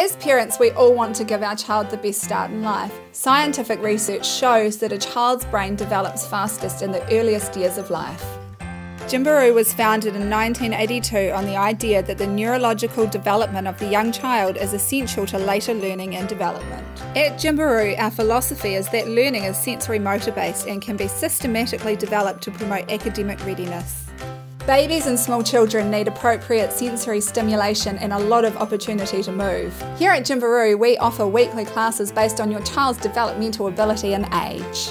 As parents, we all want to give our child the best start in life. Scientific research shows that a child's brain develops fastest in the earliest years of life. Gymbaroo was founded in 1982 on the idea that the neurological development of the young child is essential to later learning and development. At Gymbaroo, our philosophy is that learning is sensory motor based and can be systematically developed to promote academic readiness. Babies and small children need appropriate sensory stimulation and a lot of opportunity to move. Here at Gymbaroo, we offer weekly classes based on your child's developmental ability and age.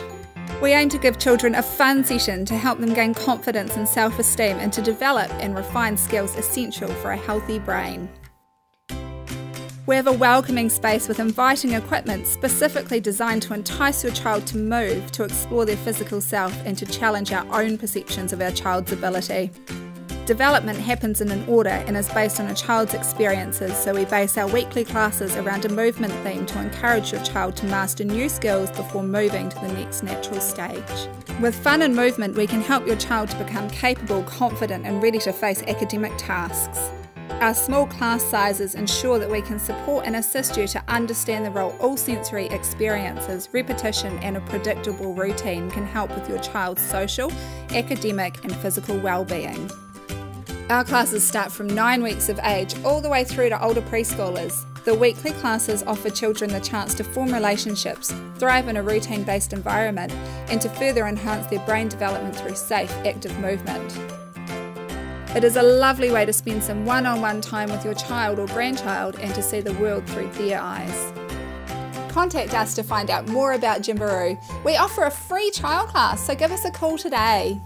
We aim to give children a fun session to help them gain confidence and self esteem and to develop and refine skills essential for a healthy brain. We have a welcoming space with inviting equipment specifically designed to entice your child to move, to explore their physical self, and to challenge our own perceptions of our child's ability. Development happens in an order and is based on a child's experiences, so we base our weekly classes around a movement theme to encourage your child to master new skills before moving to the next natural stage. With fun and movement, we can help your child to become capable, confident, and ready to face academic tasks. Our small class sizes ensure that we can support and assist you to understand the role all sensory experiences, repetition, and a predictable routine can help with your child's social, academic, and physical well-being. Our classes start from 9 weeks of age all the way through to older preschoolers. The weekly classes offer children the chance to form relationships, thrive in a routine based environment, and to further enhance their brain development through safe, active movement. It is a lovely way to spend some one on one time with your child or grandchild and to see the world through their eyes. Contact us to find out more about Gymbaroo. We offer a free trial class, so give us a call today.